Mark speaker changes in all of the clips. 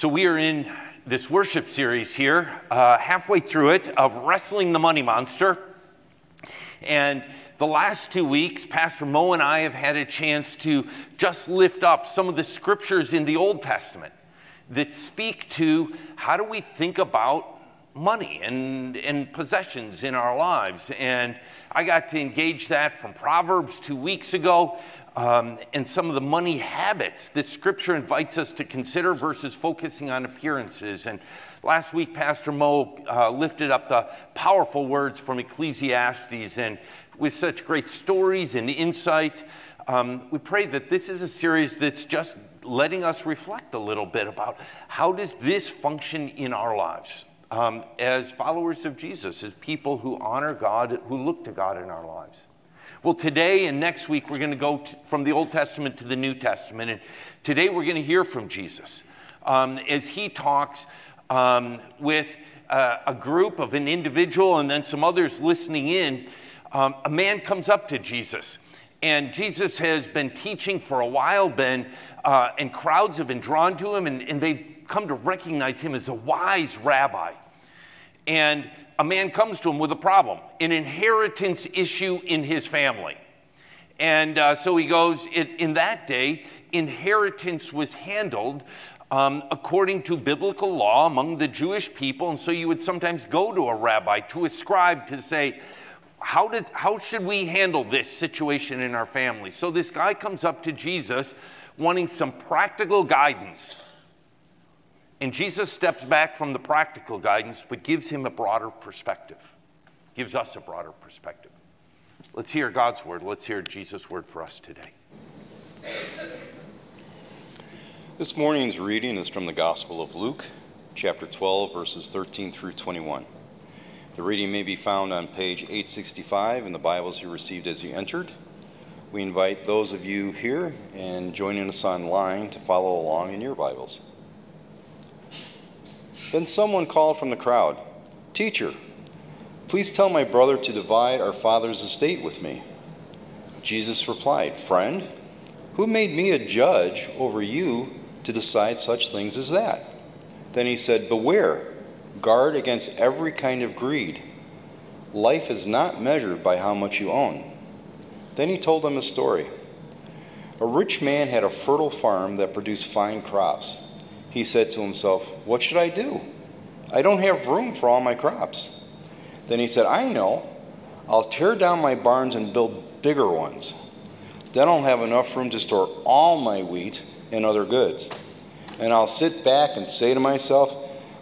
Speaker 1: So, we are in this worship series here, uh, halfway through it, of Wrestling the Money Monster. And the last two weeks, Pastor Mo and I have had a chance to just lift up some of the scriptures in the Old Testament that speak to how do we think about money and, and possessions in our lives. And I got to engage that from Proverbs two weeks ago um, and some of the money habits that Scripture invites us to consider versus focusing on appearances. And last week, Pastor Mo uh, lifted up the powerful words from Ecclesiastes, and with such great stories and insight, um, we pray that this is a series that's just letting us reflect a little bit about how does this function in our lives um, as followers of Jesus, as people who honor God, who look to God in our lives. Well, today and next week, we're going to go from the Old Testament to the New Testament. And today, we're going to hear from Jesus um, as he talks um, with uh, a group of an individual and then some others listening in. Um, a man comes up to Jesus. And Jesus has been teaching for a while, been, uh, and crowds have been drawn to him, and, and they've come to recognize him as a wise rabbi. And a man comes to him with a problem, an inheritance issue in his family. And uh, so he goes, in, in, that day, inheritance was handled um, according to biblical law among the Jewish people. And so you would sometimes go to a rabbi, to a scribe, to say, how, did, how should we handle this situation in our family? So this guy comes up to Jesus wanting some practical guidance. And Jesus steps back from the practical guidance, but gives him a broader perspective, gives us a broader perspective. Let's hear God's word. Let's hear Jesus' word for us today.
Speaker 2: This morning's reading is from the Gospel of Luke, chapter 12, verses 13 through 21. The reading may be found on page 865 in the Bibles you received as you entered. We invite those of you here and joining us online to follow along in your Bibles. Then someone called from the crowd, Teacher, please tell my brother to divide our father's estate with me. Jesus replied, Friend, who made me a judge over you to decide such things as that? Then he said, Beware, guard against every kind of greed. Life is not measured by how much you own. Then he told them a story. A rich man had a fertile farm that produced fine crops he said to himself, What should I do? I don't have room for all my crops. Then he said, I know. I'll tear down my barns and build bigger ones. Then I'll have enough room to store all my wheat and other goods. And I'll sit back and say to myself,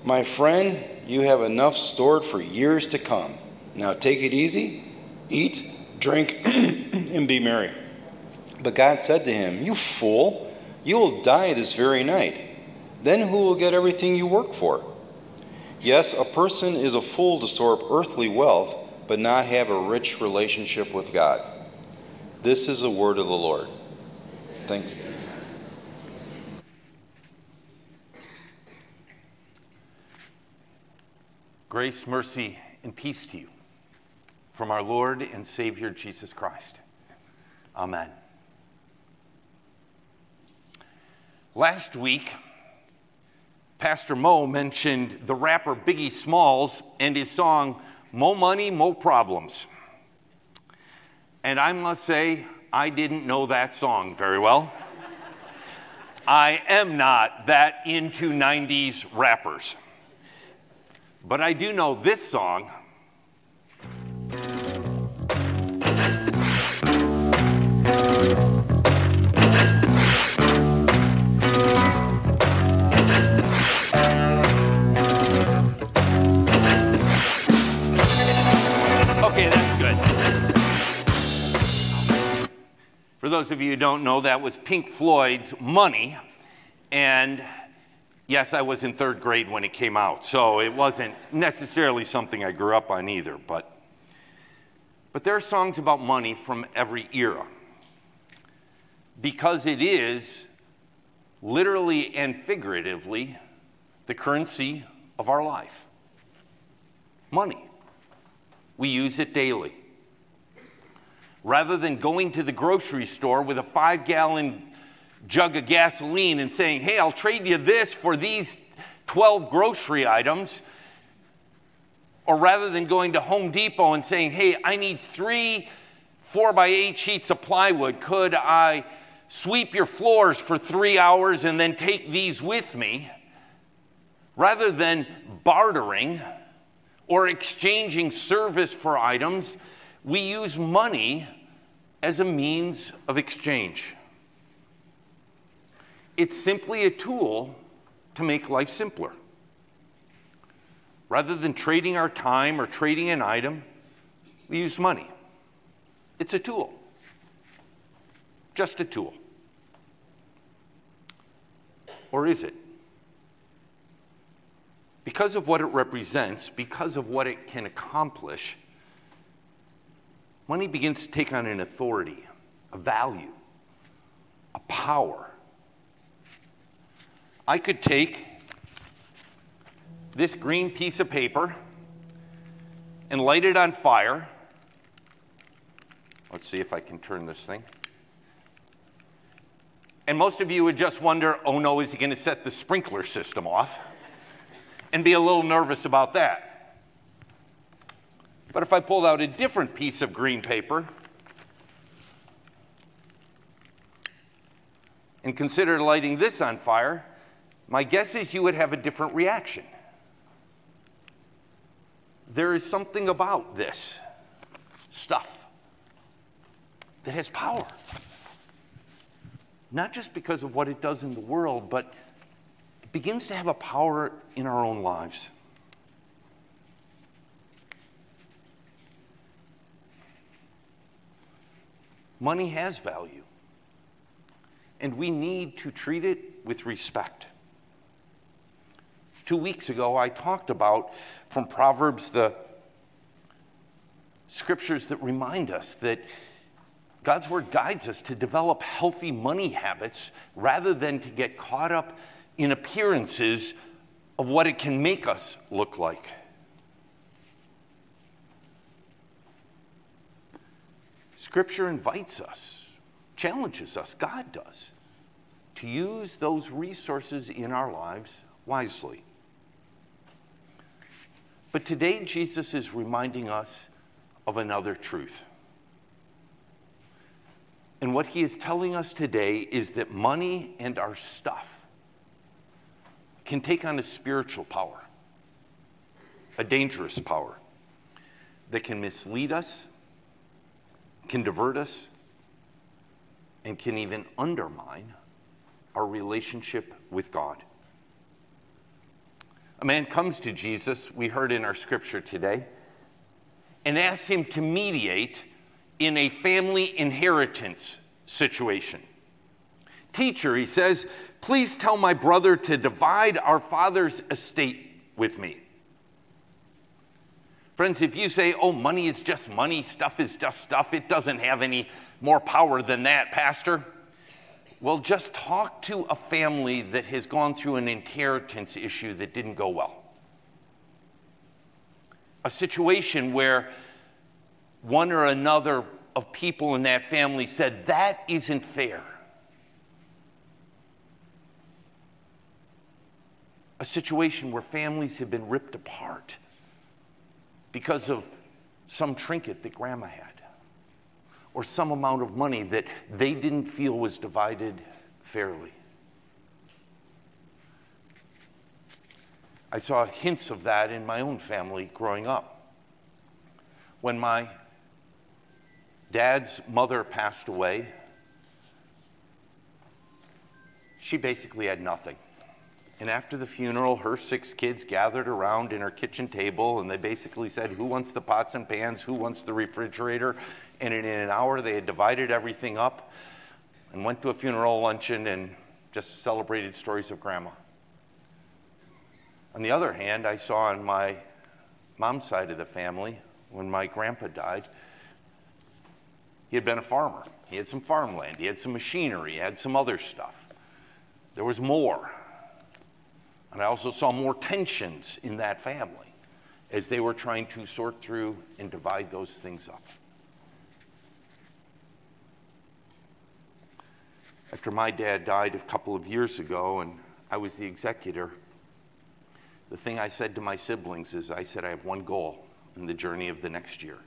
Speaker 2: My friend, you have enough stored for years to come. Now take it easy, eat, drink, and be merry. But God said to him, You fool, you will die this very night. Then who will get everything you work for? Yes, a person is a fool to store up earthly wealth, but not have a rich relationship with God. This is the word of the Lord. Thank you.
Speaker 1: Grace, mercy, and peace to you from our Lord and Savior Jesus Christ. Amen. Last week, Pastor Mo mentioned the rapper Biggie Smalls and his song, Mo Money, Mo Problems. And I must say, I didn't know that song very well. I am not that into 90s rappers. But I do know this song. For those of you who don't know, that was Pink Floyd's Money. And yes, I was in third grade when it came out, so it wasn't necessarily something I grew up on either. But, but there are songs about money from every era because it is literally and figuratively the currency of our life. Money. We use it daily rather than going to the grocery store with a five gallon jug of gasoline and saying, hey, I'll trade you this for these 12 grocery items, or rather than going to Home Depot and saying, hey, I need three four by eight sheets of plywood, could I sweep your floors for three hours and then take these with me? Rather than bartering or exchanging service for items, we use money as a means of exchange. It's simply a tool to make life simpler. Rather than trading our time or trading an item, we use money. It's a tool, just a tool. Or is it? Because of what it represents, because of what it can accomplish, money begins to take on an authority, a value, a power. I could take this green piece of paper and light it on fire. Let's see if I can turn this thing. And most of you would just wonder, oh no, is he going to set the sprinkler system off? And be a little nervous about that. But if I pulled out a different piece of green paper and considered lighting this on fire, my guess is you would have a different reaction. There is something about this stuff that has power. Not just because of what it does in the world, but it begins to have a power in our own lives. Money has value, and we need to treat it with respect. Two weeks ago, I talked about from Proverbs the scriptures that remind us that God's word guides us to develop healthy money habits rather than to get caught up in appearances of what it can make us look like. Scripture invites us, challenges us, God does, to use those resources in our lives wisely. But today, Jesus is reminding us of another truth. And what he is telling us today is that money and our stuff can take on a spiritual power, a dangerous power that can mislead us, can divert us, and can even undermine our relationship with God. A man comes to Jesus, we heard in our scripture today, and asks him to mediate in a family inheritance situation. Teacher, he says, please tell my brother to divide our father's estate with me. Friends, if you say, oh, money is just money, stuff is just stuff, it doesn't have any more power than that, Pastor, well, just talk to a family that has gone through an inheritance issue that didn't go well. A situation where one or another of people in that family said, That isn't fair. A situation where families have been ripped apart because of some trinket that grandma had or some amount of money that they didn't feel was divided fairly. I saw hints of that in my own family growing up. When my dad's mother passed away, she basically had nothing. And after the funeral, her six kids gathered around in her kitchen table and they basically said, Who wants the pots and pans? Who wants the refrigerator? and in an hour they had divided everything up and went to a funeral luncheon and just celebrated stories of grandma. On the other hand, I saw on my mom's side of the family, when my grandpa died, he had been a farmer. He had some farmland, he had some machinery, he had some other stuff. There was more. And I also saw more tensions in that family as they were trying to sort through and divide those things up. after my dad died a couple of years ago and I was the executor, The thing I said to my siblings is I said, I have one goal in the journey of the next year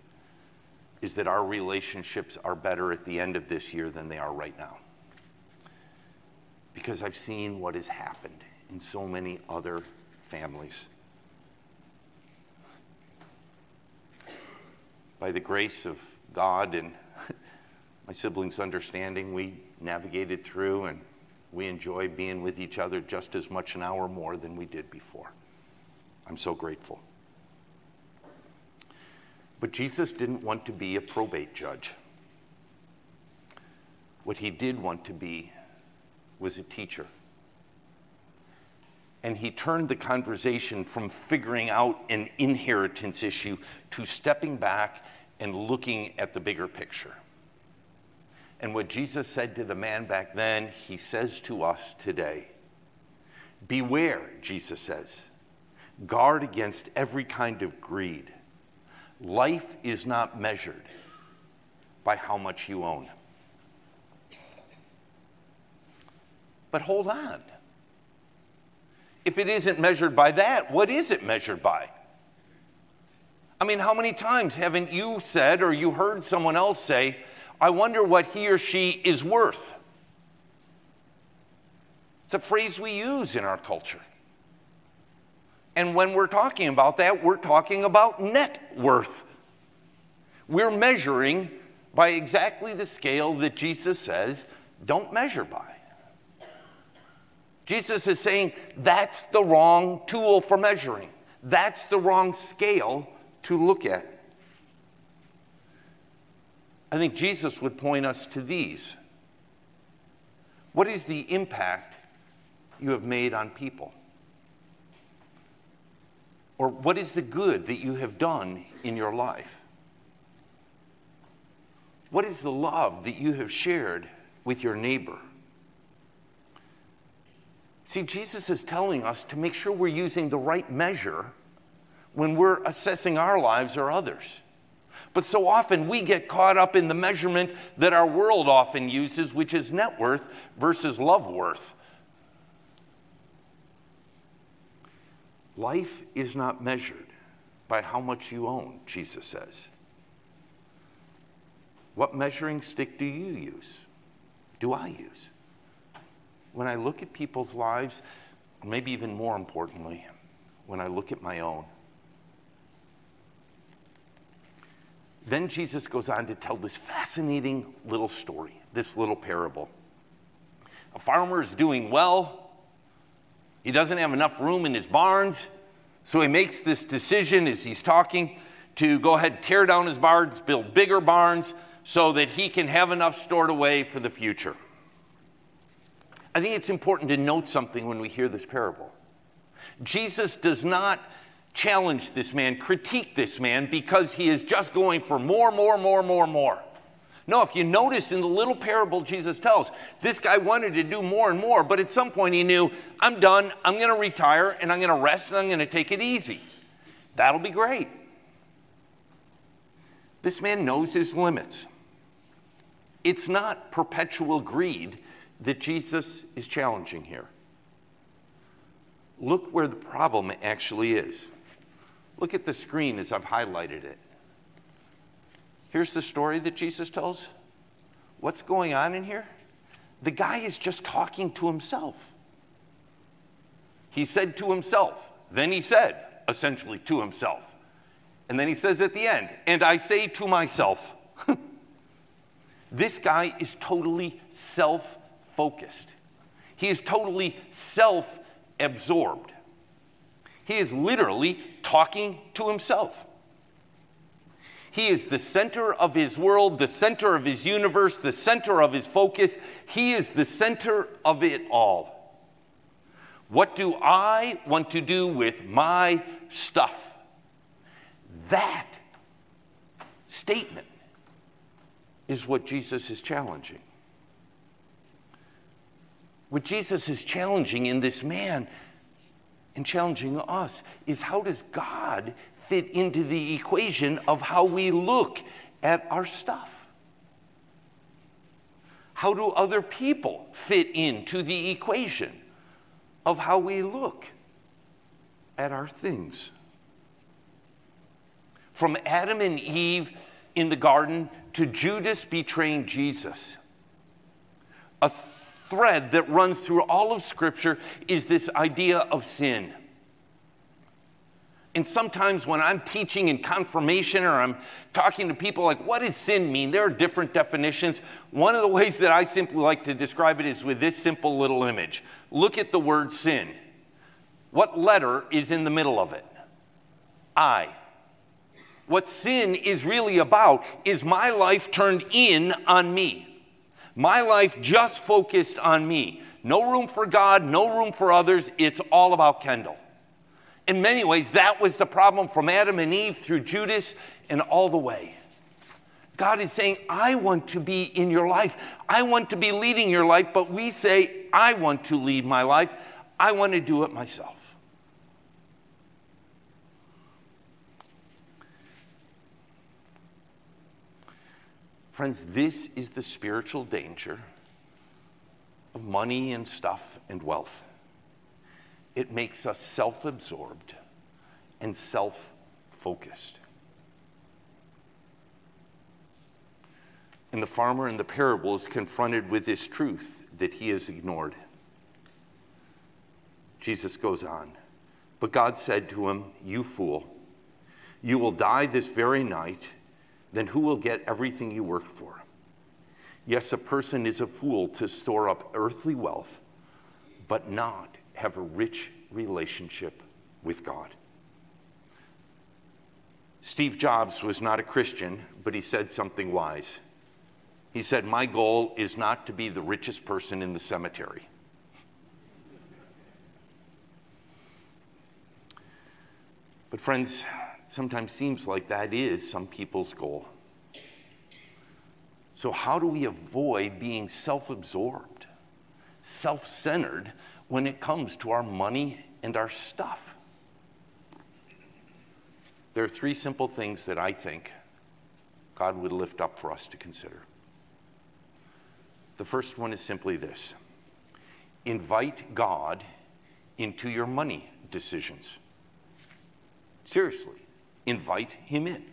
Speaker 1: is that our relationships are better at the end of this year than they are right now. Because I've seen what has happened in so many other families. By the grace of God and my siblings' understanding, we navigated through and we enjoy being with each other just as much an hour more than we did before. I'm so grateful. But Jesus didn't want to be a probate judge. What he did want to be was a teacher. And he turned the conversation from figuring out an inheritance issue to stepping back and looking at the bigger picture. And what Jesus said to the man back then, he says to us today Beware, Jesus says, guard against every kind of greed. Life is not measured by how much you own. But hold on. If it isn't measured by that, what is it measured by? I mean, how many times haven't you said or you heard someone else say, I wonder what he or she is worth? It's a phrase we use in our culture. And when we're talking about that, we're talking about net worth. We're measuring by exactly the scale that Jesus says don't measure by. Jesus is saying that's the wrong tool for measuring, that's the wrong scale to look at. I think Jesus would point us to these. What is the impact you have made on people? Or what is the good that you have done in your life? What is the love that you have shared with your neighbor? See, Jesus is telling us to make sure we're using the right measure when we're assessing our lives or others. But so often we get caught up in the measurement that our world often uses, which is net worth versus love worth. Life is not measured by how much you own, Jesus says. What measuring stick do you use? Do I use? When I look at people's lives, maybe even more importantly, when I look at my own, Then Jesus goes on to tell this fascinating little story, this little parable. A farmer is doing well. He doesn't have enough room in his barns. So he makes this decision as he's talking to go ahead, tear down his barns, build bigger barns so that he can have enough stored away for the future. I think it's important to note something when we hear this parable. Jesus does not challenge this man, critique this man because he is just going for more, more, more, more, more. No, if you notice in the little parable Jesus tells, this guy wanted to do more and more, but at some point he knew, I'm done, I'm going to retire, and I'm going to rest, and I'm going to take it easy. That'll be great. This man knows his limits. It's not perpetual greed that Jesus is challenging here. Look where the problem actually is. Look at the screen as I've highlighted it. Here's the story that Jesus tells. What's going on in here? The guy is just talking to himself. He said to himself, then he said, essentially to himself. And then he says at the end, and I say to myself, this guy is totally self focused. He is totally self absorbed. He is literally talking to himself. He is the center of his world, the center of his universe, the center of his focus. He is the center of it all. What do I want to do with my stuff? That statement is what Jesus is challenging. What Jesus is challenging in this man and challenging us is how does God fit into the equation of how we look at our stuff? How do other people fit into the equation of how we look at our things. From Adam and Eve in the garden to Judas betraying Jesus. A thread that runs through all of Scripture is this idea of sin. And sometimes when I'm teaching in confirmation or I'm talking to people like, what does sin mean? There are different definitions. One of the ways that I simply like to describe it is with this simple little image. Look at the word sin. What letter is in the middle of it? I. What sin is really about is my life turned in on me. My life just focused on me. No room for God, no room for others. It's all about Kendall. In many ways, that was the problem from Adam and Eve through Judas and all the way. God is saying, I want to be in your life. I want to be leading your life, but we say, I want to lead my life. I want to do it myself. Friends, this is the spiritual danger of money and stuff and wealth it makes us self absorbed and self focused. And the farmer in the parable is confronted with this truth that he has ignored. Jesus goes on, but God said to him, You fool, you will die this very night, then who will get everything you worked for? Yes, a person is a fool to store up earthly wealth, but not have a rich relationship with God. Steve Jobs was not a Christian, but he said something wise. He said, My goal is not to be the richest person in the cemetery. But, friends, sometimes seems like that is some people's goal. So, how do we avoid being self absorbed, self centered when it comes to our money and our stuff. There are three simple things that I think God would lift up for us to consider. The first one is simply this invite God into your money decisions. Seriously, invite Him in.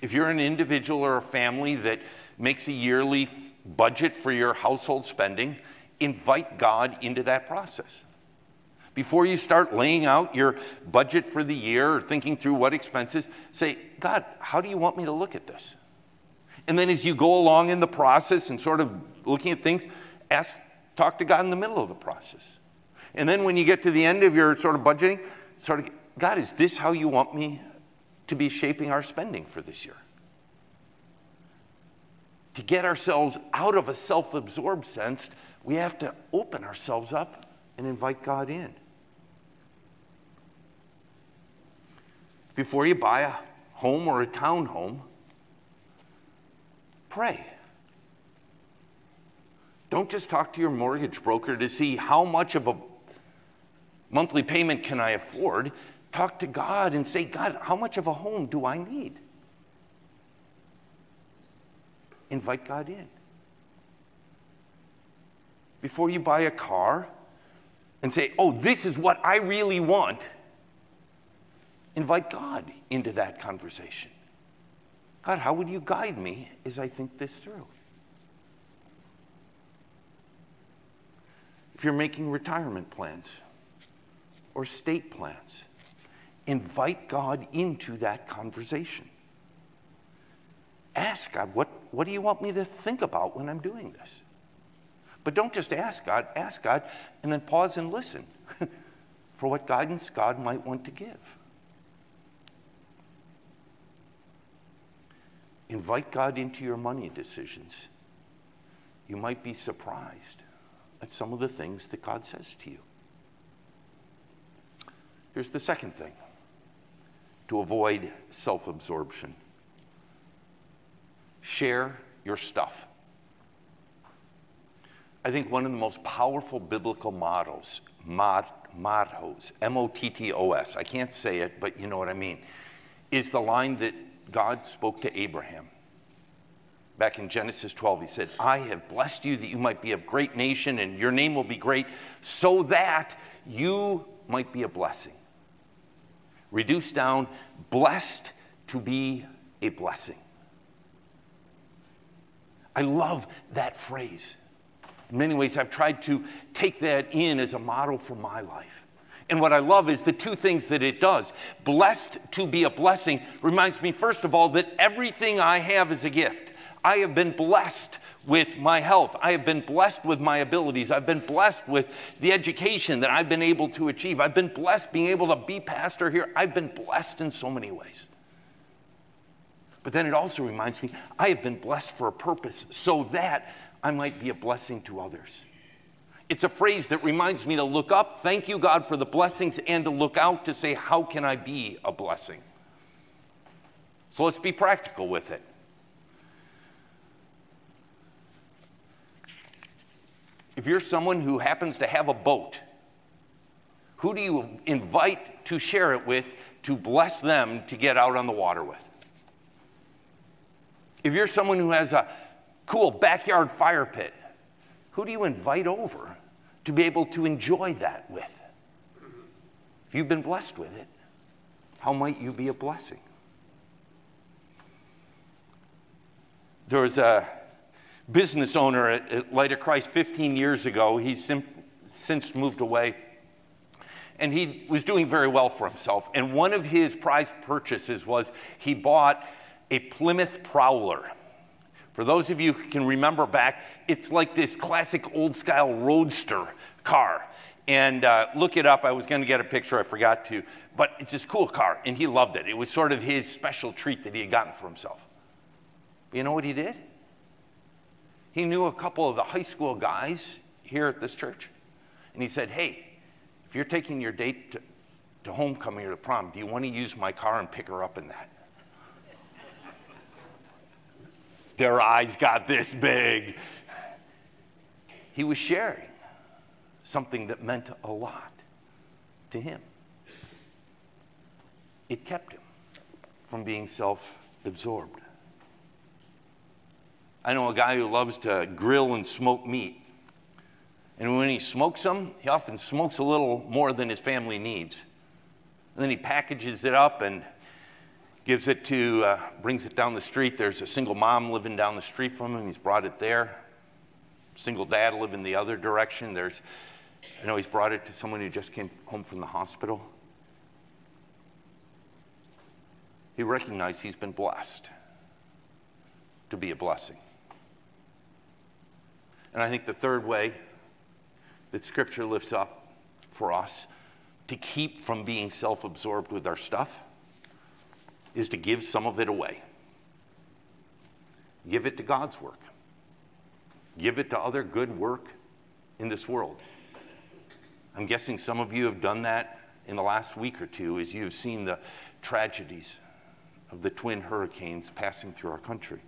Speaker 1: If you're an individual or a family that makes a yearly budget for your household spending, invite God into that process. Before you start laying out your budget for the year or thinking through what expenses, say, God, how do you want me to look at this? And then as you go along in the process and sort of looking at things, ask, talk to God in the middle of the process. And then when you get to the end of your sort of budgeting, sort of, God, is this how you want me to be shaping our spending for this year? To get ourselves out of a self absorbed sense we have to open ourselves up and invite God in. Before you buy a home or a townhome, pray. Don't just talk to your mortgage broker to see how much of a monthly payment can I afford. Talk to God and say, God, how much of a home do I need? Invite God in before you buy a car and say, oh, this is what I really want, invite God into that conversation. God, how would you guide me as I think this through? If you're making retirement plans or state plans, invite God into that conversation. Ask God, what, what do you want me to think about when I'm doing this? But don't just ask God, ask God, and then pause and listen for what guidance God might want to give. Invite God into your money decisions. You might be surprised at some of the things that God says to you. Here's the second thing to avoid self absorption share your stuff. I think one of the most powerful biblical models, mottos, M O T T O S, I can't say it, but you know what I mean, is the line that God spoke to Abraham. Back in Genesis 12, he said, I have blessed you that you might be a great nation and your name will be great, so that you might be a blessing. Reduced down, blessed to be a blessing. I love that phrase. In many ways, I've tried to take that in as a model for my life. And what I love is the two things that it does. Blessed to be a blessing reminds me, first of all, that everything I have is a gift. I have been blessed with my health. I have been blessed with my abilities. I've been blessed with the education that I've been able to achieve. I've been blessed being able to be pastor here. I've been blessed in so many ways. But then it also reminds me I have been blessed for a purpose so that I might be a blessing to others. It's a phrase that reminds me to look up, thank you, God, for the blessings, and to look out to say, how can I be a blessing? So let's be practical with it. If you're someone who happens to have a boat, who do you invite to share it with to bless them to get out on the water with? If you're someone who has a cool backyard fire pit, who do you invite over to be able to enjoy that with? If you've been blessed with it, how might you be a blessing? There was a business owner at, at Light of Christ 15 years ago. He's sim- since moved away. And he was doing very well for himself. And one of his prized purchases was he bought a Plymouth Prowler. For those of you who can remember back, it's like this classic old style roadster car. And uh, look it up. I was going to get a picture, I forgot to. But it's this cool car, and he loved it. It was sort of his special treat that he had gotten for himself. But you know what he did? He knew a couple of the high school guys here at this church. And he said, Hey, if you're taking your date to, to homecoming or to prom, do you want to use my car and pick her up in that? Their eyes got this big. He was sharing something that meant a lot to him. It kept him from being self absorbed. I know a guy who loves to grill and smoke meat. And when he smokes them, he often smokes a little more than his family needs. And then he packages it up and gives it to, uh, brings it down the street. There's a single mom living down the street from him. He's brought it there. Single dad living the other direction. There's, I know he's brought it to someone who just came home from the hospital. He recognized he's been blessed to be a blessing. And I think the third way that Scripture lifts up for us to keep from being self absorbed with our stuff is to give some of it away. Give it to God's work. Give it to other good work in this world. I'm guessing some of you have done that in the last week or two as you've seen the tragedies of the twin hurricanes passing through our country.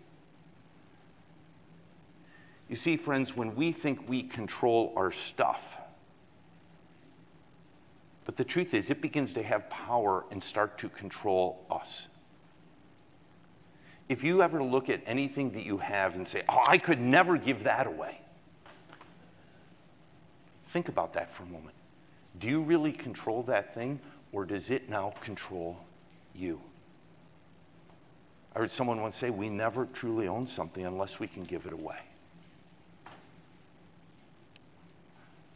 Speaker 1: You see, friends, when we think we control our stuff, but the truth is, it begins to have power and start to control us. If you ever look at anything that you have and say, oh, I could never give that away, think about that for a moment. Do you really control that thing, or does it now control you? I heard someone once say, We never truly own something unless we can give it away.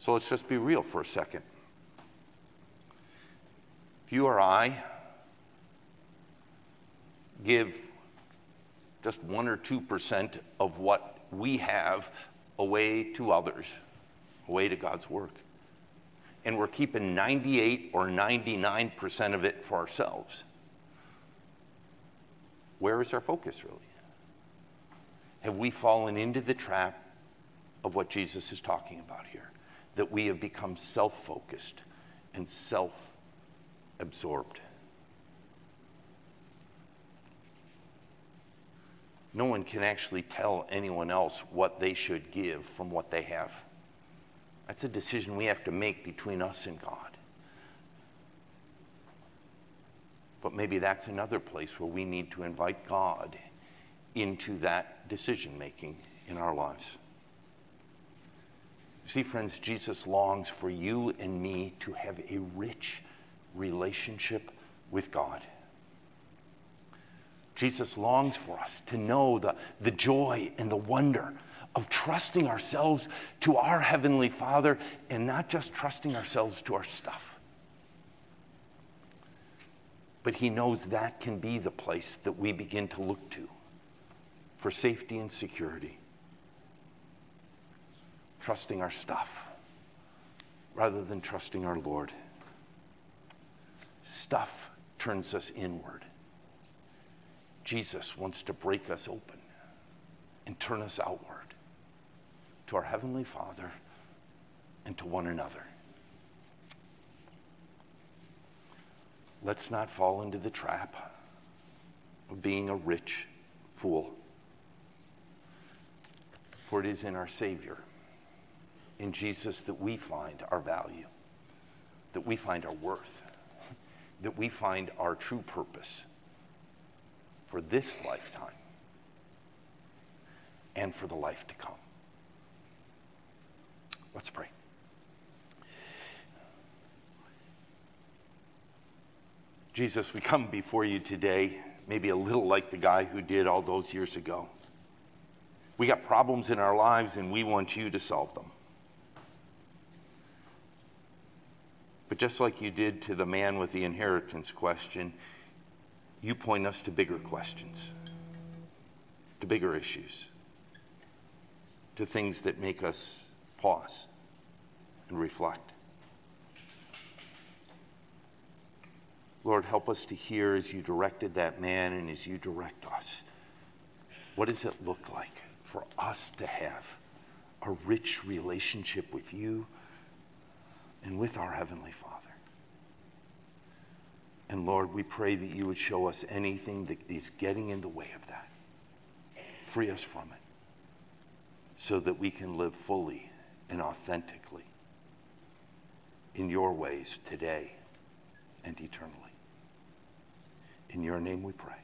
Speaker 1: So let's just be real for a second. If you or I give just one or two percent of what we have away to others, away to God's work. And we're keeping 98 or 99% of it for ourselves. Where is our focus really? Have we fallen into the trap of what Jesus is talking about here? That we have become self focused and self absorbed. no one can actually tell anyone else what they should give from what they have. That's a decision we have to make between us and God. But maybe that's another place where we need to invite God into that decision making in our lives. See, friends, Jesus longs for you and me to have a rich relationship with God. Jesus longs for us to know the, the joy and the wonder of trusting ourselves to our Heavenly Father and not just trusting ourselves to our stuff. But He knows that can be the place that we begin to look to for safety and security. Trusting our stuff rather than trusting our Lord. Stuff turns us inward. Jesus wants to break us open and turn us outward to our Heavenly Father and to one another. Let's not fall into the trap of being a rich fool. For it is in our Savior, in Jesus, that we find our value, that we find our worth, that we find our true purpose for this lifetime and for the life to come. Let's pray. Jesus, we come before you today, maybe a little like the guy who did all those years ago. We got problems in our lives and we want you to solve them. But just like you did to the man with the inheritance question, you point us to bigger questions, to bigger issues, to things that make us pause and reflect. Lord, help us to hear as you directed that man and as you direct us. What does it look like for us to have a rich relationship with you and with our Heavenly Father? And Lord, we pray that you would show us anything that is getting in the way of that. Free us from it so that we can live fully and authentically in your ways today and eternally. In your name we pray.